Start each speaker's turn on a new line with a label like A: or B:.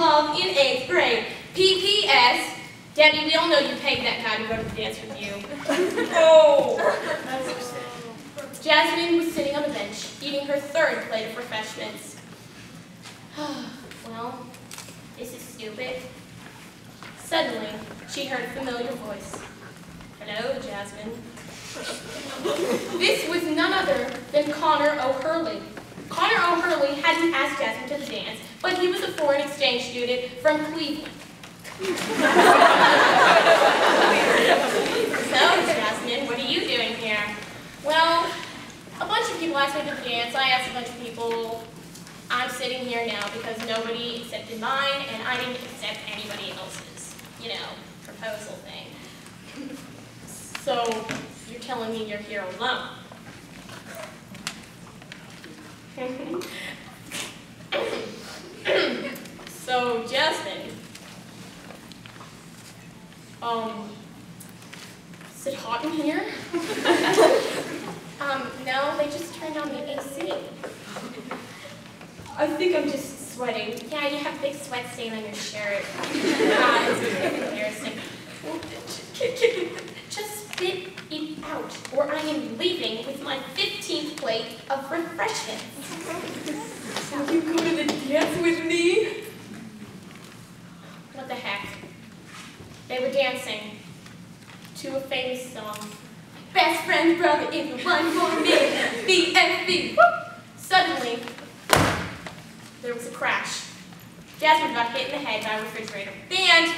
A: in eighth grade. P.P.S. Debbie, we all know you paid that guy to go to the dance with you.
B: Oh.
A: Jasmine was sitting on a bench, eating her third plate of refreshments. well, this is stupid. Suddenly, she heard a familiar voice. Hello, Jasmine. this was none other than Connor O'Hurley. Connor O'Hurley hadn't asked Jasmine to the dance, but he was a foreign exchange student from Cleveland. so, Jasmine, what are you doing here? Well, a bunch of people asked me to the dance. I asked a bunch of people. I'm sitting here now because nobody accepted mine, and I didn't accept anybody else's, you know, proposal thing. So, you're telling me you're here alone. So, Jasmine, um, is it hot in here? um, no, they just turned on the AC. I think I'm just sweating. Yeah, you have a big sweat stain on your shirt. God, it's embarrassing. Just spit it out, or I am leaving with my 15th plate of refreshments.
B: Will you go to the dance with me?
A: What the heck? They were dancing to a famous song. Best friend brother is the one for me. BFB. Suddenly, there was a crash. Jasmine got hit in the head by a refrigerator. The end.